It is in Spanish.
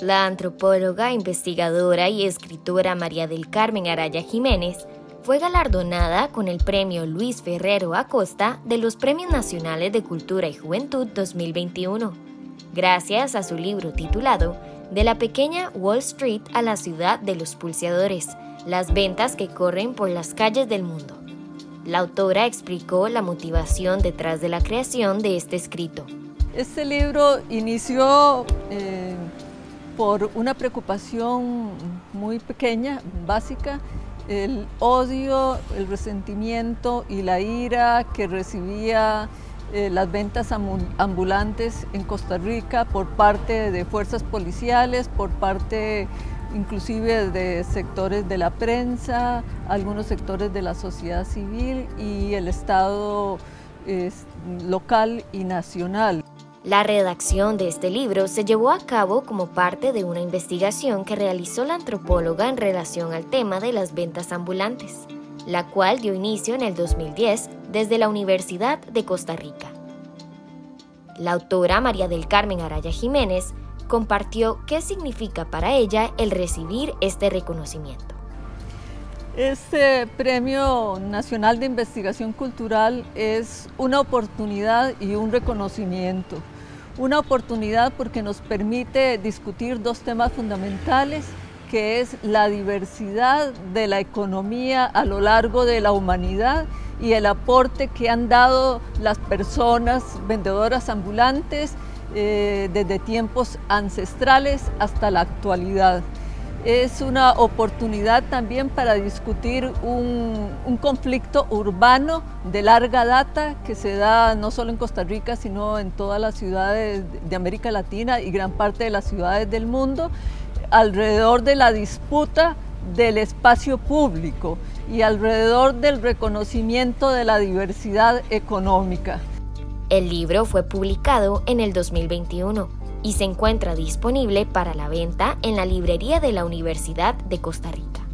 La antropóloga, investigadora y escritora María del Carmen Araya Jiménez fue galardonada con el premio Luis Ferrero Acosta de los Premios Nacionales de Cultura y Juventud 2021, gracias a su libro titulado De la pequeña Wall Street a la ciudad de los pulseadores, las ventas que corren por las calles del mundo. La autora explicó la motivación detrás de la creación de este escrito. Este libro inició eh, por una preocupación muy pequeña, básica, el odio, el resentimiento y la ira que recibía eh, las ventas ambulantes en Costa Rica por parte de fuerzas policiales, por parte inclusive de sectores de la prensa, algunos sectores de la sociedad civil y el Estado local y nacional. La redacción de este libro se llevó a cabo como parte de una investigación que realizó la antropóloga en relación al tema de las ventas ambulantes, la cual dio inicio en el 2010 desde la Universidad de Costa Rica. La autora María del Carmen Araya Jiménez compartió qué significa para ella el recibir este reconocimiento. Este Premio Nacional de Investigación Cultural es una oportunidad y un reconocimiento. Una oportunidad porque nos permite discutir dos temas fundamentales, que es la diversidad de la economía a lo largo de la humanidad y el aporte que han dado las personas vendedoras ambulantes eh, desde tiempos ancestrales hasta la actualidad es una oportunidad también para discutir un, conflicto urbano de larga data que se da no solo en Costa Rica, sino en todas las ciudades de América Latina y gran parte de las ciudades del mundo, alrededor de la disputa del espacio público y alrededor del reconocimiento de la diversidad económica. El libro fue publicado en el 2021 y se encuentra disponible para la venta en la librería de la Universidad de Costa Rica.